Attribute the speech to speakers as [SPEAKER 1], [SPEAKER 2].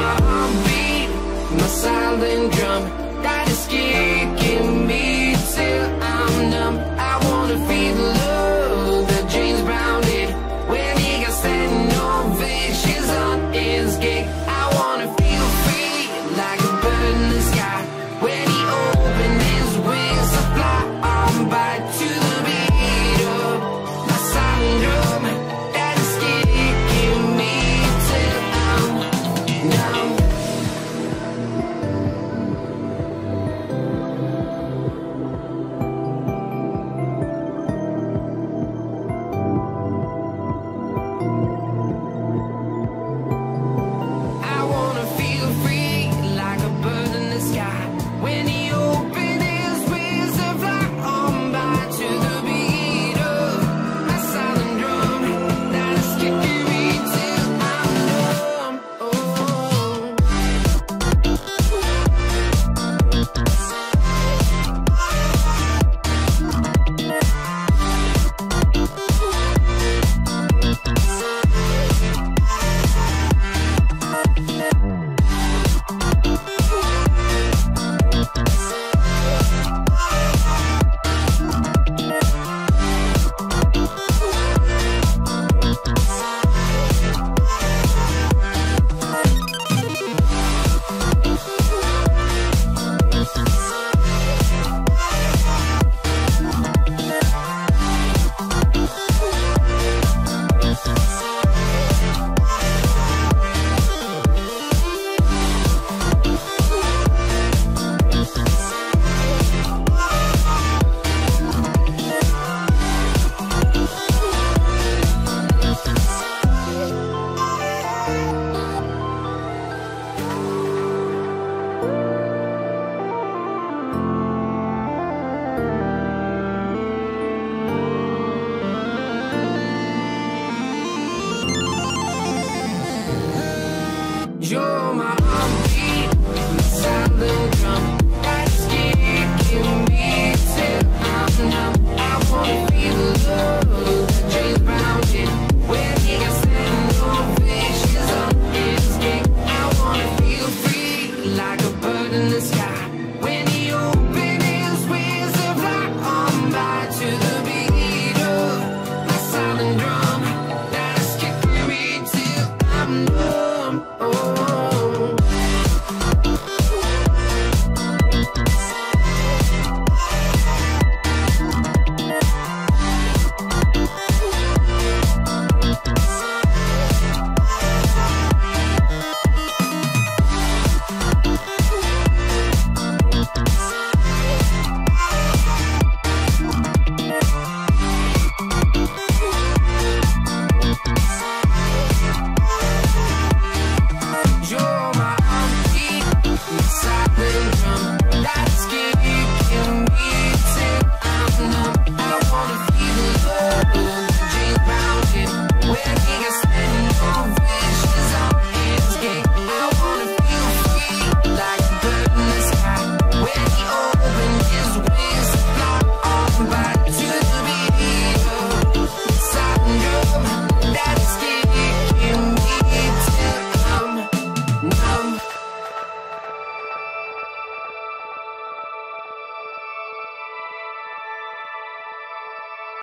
[SPEAKER 1] my heartbeat, my silent drum that is kicking me till.